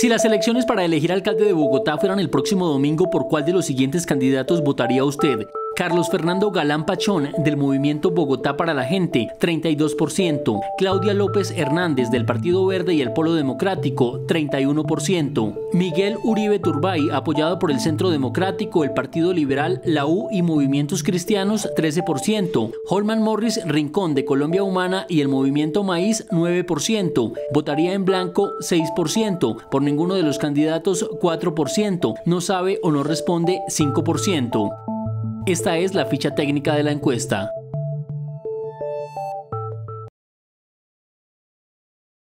Si las elecciones para elegir alcalde de Bogotá fueran el próximo domingo, ¿por cuál de los siguientes candidatos votaría usted? Carlos Fernando Galán Pachón del movimiento Bogotá para la Gente, 32%. Claudia López Hernández del Partido Verde y el Polo Democrático, 31%. Miguel Uribe Turbay, apoyado por el Centro Democrático, el Partido Liberal, la U y Movimientos Cristianos, 13%. Holman Morris Rincón de Colombia Humana y el Movimiento Maíz, 9%. Votaría en blanco, 6%. Por ninguno de los candidatos, 4%. No sabe o no responde, 5%. Esta es la ficha técnica de la encuesta.